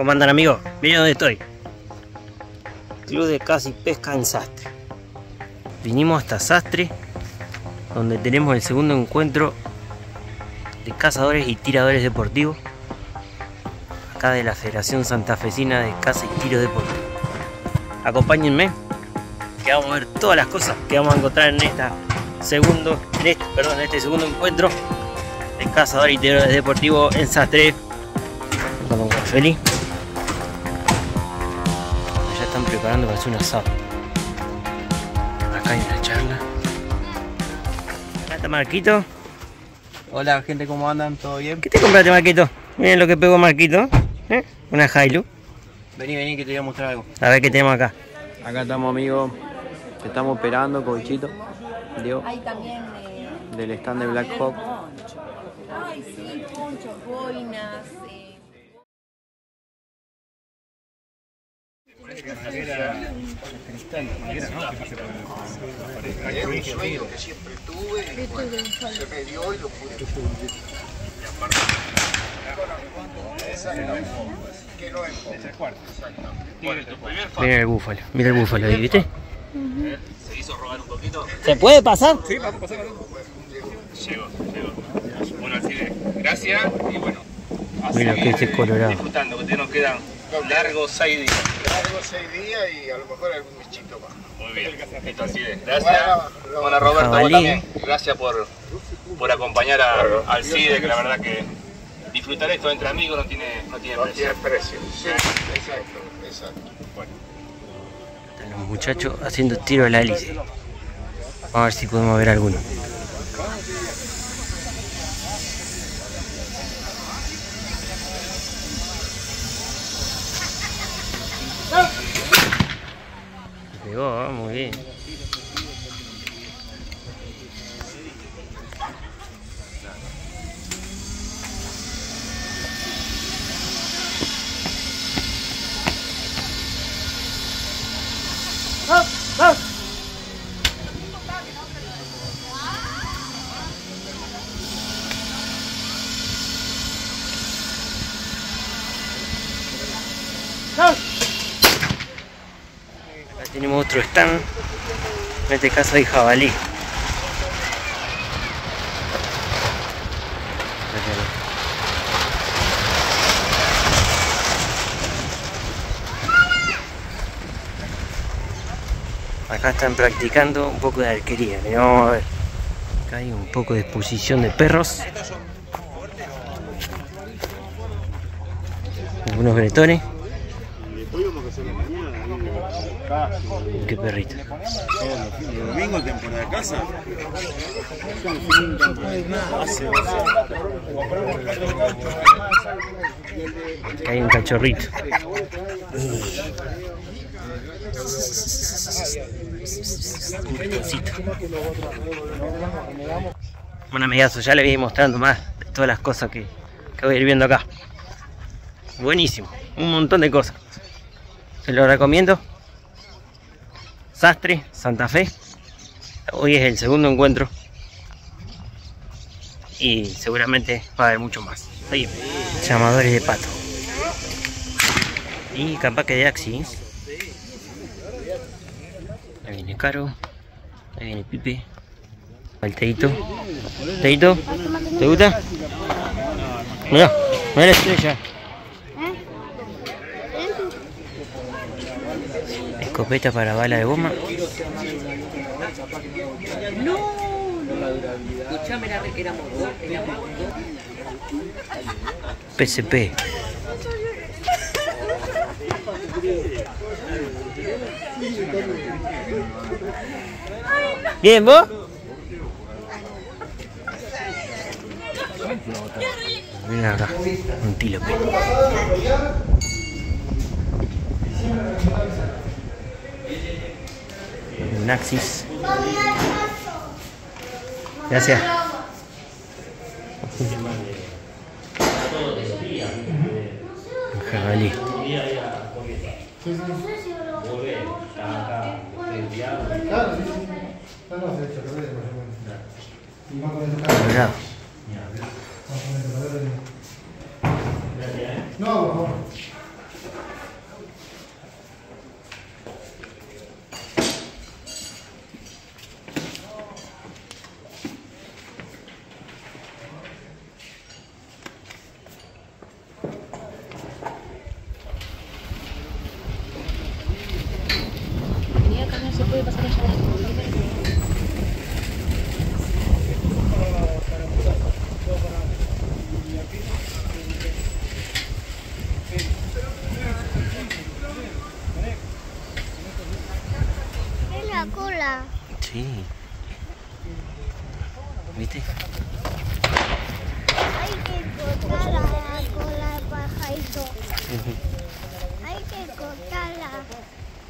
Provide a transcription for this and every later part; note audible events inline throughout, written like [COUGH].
¿Cómo andan amigos? Miren dónde estoy. Club de Caza y Pesca en Sastre. Vinimos hasta Sastre, donde tenemos el segundo encuentro de cazadores y tiradores deportivos. Acá de la Federación Santafesina de Caza y Tiro Deportivo. Acompáñenme, que vamos a ver todas las cosas que vamos a encontrar en esta segundo, en este, perdón, en este segundo encuentro de cazadores y tiradores deportivos en Sastre. Feliz. Preparando para hacer un asado. Acá hay una charla. Acá está Marquito. Hola gente, ¿cómo andan? ¿Todo bien? ¿Qué te compraste, Marquito? Miren lo que pegó Marquito. ¿eh? Una Hilux. Vení, vení que te voy a mostrar algo. A ver qué tenemos acá. Acá estamos amigos, te estamos operando, Colchito, Diego, Hay también eh, del stand de Black Hawk. Ay, sí, ponchos, boinas. Era un sueño que siempre tuve y bueno, se me dio y lo pude. Que no es poco. Mira el búfalo. Mira el búfalo ahí, ¿viste? ¿Se puede pasar? Llegó, llegó. Bueno, así de gracias y bueno. a Mira seguir, que este colorado. Disfrutando, que nos quedan largos seis días. Largo seis días y a lo mejor algún bichito más. Muy bien. Esto así de gracias. Bueno, Bueno, Roberto, vos también. Gracias por, por acompañar a- al CIDE, que la verdad que disfrutar esto entre amigos no tiene, no tiene No precio. tiene precio. Sí, exacto, exacto. Están los muchachos haciendo tiro de la hélice. Vamos a ver si podemos ver alguno. ¿Eh? muy bien. Tenemos otro stand. En este caso hay jabalí. Acá están practicando un poco de arquería. Vamos a ver. Acá hay un poco de exposición de perros. Algunos bretones. Qué perrito. Domingo temporada de casa. Hay un cachorrito. Bueno amigazo, ya les voy mostrando más de todas las cosas que, que voy a ir viendo acá. Buenísimo, un montón de cosas. Se lo recomiendo. Sastre, Santa Fe. Hoy es el segundo encuentro. Y seguramente va a haber mucho más. Ahí, llamadores de pato. Y capaz que de Axis. Ahí viene Caro. Ahí viene Pipe. El Teito. Teito, ¿te gusta? Mira, mira la estrella. Escopeta para bala de goma. PSP. Bien, ¿vos? Mira acá, un tílope. Un Axis. Gracias. Un jabalí. Colorado. Es la cola. Sí. ¿Viste? Hay que cortar la cola al pajarito.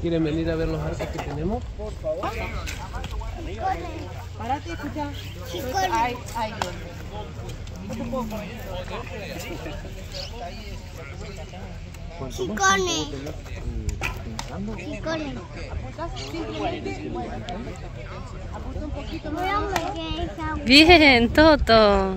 ¿Quieren venir a ver los arcos que tenemos? Chicones. Chicones. Voy a meter esa Bien, Toto.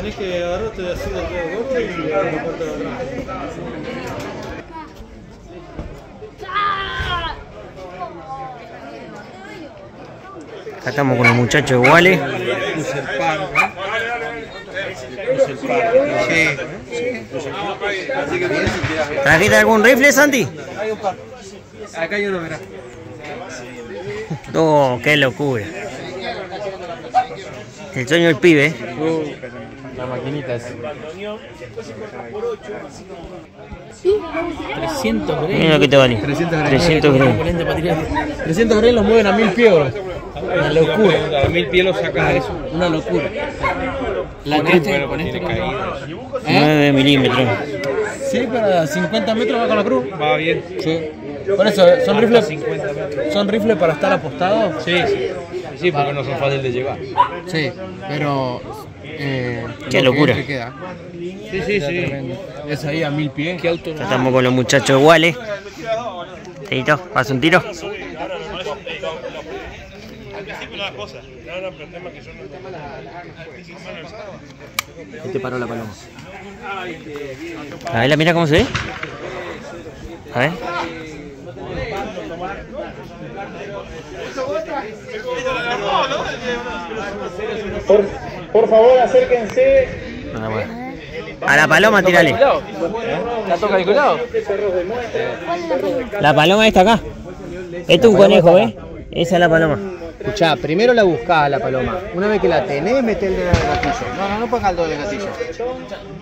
Tenés que agarrarte así del dedo gordo y la parte de atrás. Acá estamos con los muchachos de Wale. Puse el pan, ¿no? Puse el pan. ¿Trajiste algún rifle, Santi? Acá hay uno, verá. [LAUGHS] Oh, qué locura. El sueño del pibe. ¿eh? La maquinita es. 300 Mira lo que te vale. 300 gramos. 300 gramos. 300 gramos los mueven a mil pies, bro. Una locura. A mil pies lo sacas eso. Una locura. La con este, con este caída. 9 milímetros. Sí, para 50 metros va con la cruz. Va bien. Sí. Por eso, son Hasta rifles, 50 metros. son rifles para estar apostados. Sí, sí. Sí, porque no son fáciles de llevar. Sí, pero. Eh, Qué lo que locura. entre queda. Sí, sí, sí. Es ahí a mil pies. Qué auto. Acá estamos con los muchachos de Wale. Tito, ¿pasa un tiro? Este paró la paloma. A ver, mira cómo se ve. A ver. Por, por favor, acérquense. Ah, bueno. A la paloma, tirale. ¿La toca calculado? La paloma está acá. Este es un conejo, ¿ves? Esa es la paloma. Escuchá, primero la buscás a la paloma. Una vez que la tenés, meté el dedo en el gatillo. No, no, no pongas el dedo en el gatillo.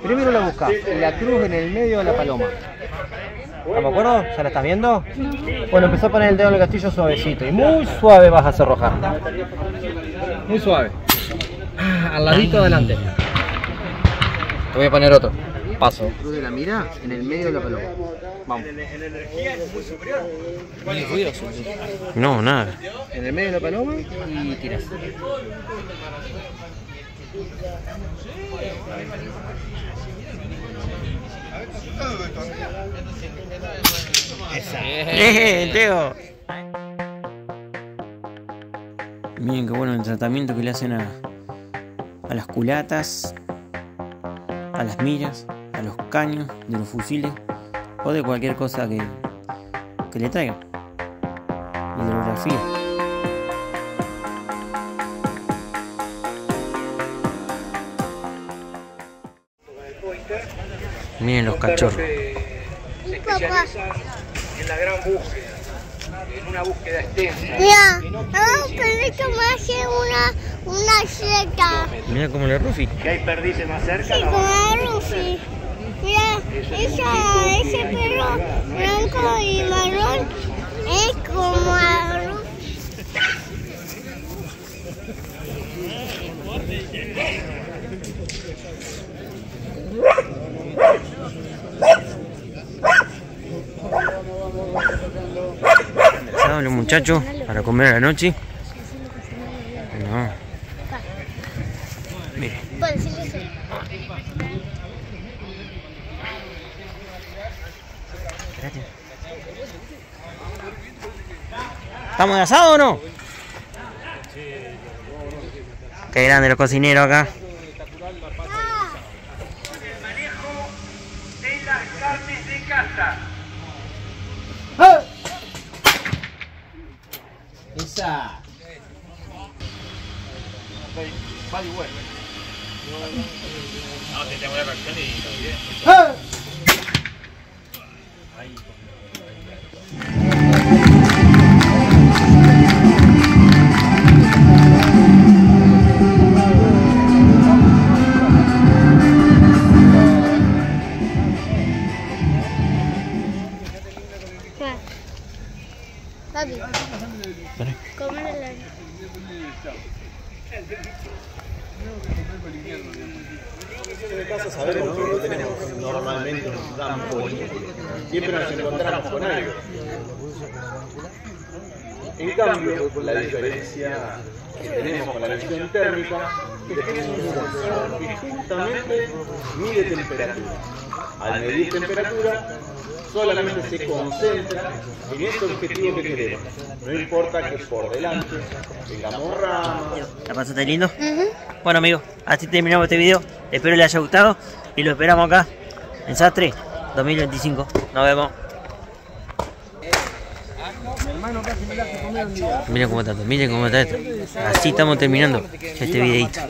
Primero la buscás la cruz en el medio de la paloma. ¿Estamos de acuerdo? ¿Ya la estás viendo? Bueno, empezó a poner el dedo en el gatillo suavecito y muy suave vas a hacer rojar. Muy suave. Ah, Al ladito adelante. Te voy a poner otro. Paso. Cruz de la mira en el medio de la paloma. Vamos. No, nada. En el medio de la paloma y tiras. ¡Eh, Teo! Miren qué bueno el tratamiento que le hacen a, a las culatas, a las miras, a los caños de los fusiles o de cualquier cosa que, que le traigan. Hidrografía. Miren los cachorros. Papá, en la gran búsqueda. En una búsqueda extensa. Mira, vamos a pedir que me hace una, una seta. Mira como la Rufi. Que hay perdices más cerca, Sí, como a la Rufi. Mira, esa, ese perro blanco y marrón es como la Rufi. ¿Saben los muchachos para comer a la noche? ¿estamos de asado o no? Qué grande los cocineros acá. de las carnes de casa. Esa. Va y vuelve. No, te tengo la reacción y lo diré. Papi, cómele la... En casa sabemos que normalmente un campo. Siempre nos encontramos con algo. En cambio, la diferencia que tenemos con la visión térmica es que es un sensor que justamente mide temperatura. Al medir temperatura, solamente se concentra en ese objetivo que queremos. No importa que por delante tengamos ramas, ¿La pasaste lindo? Bueno amigos, así terminamos este video. Espero les haya gustado y lo esperamos acá en Sastre 2025. Nos vemos. Miren cómo está esto, miren cómo está esto. Así estamos terminando este videito.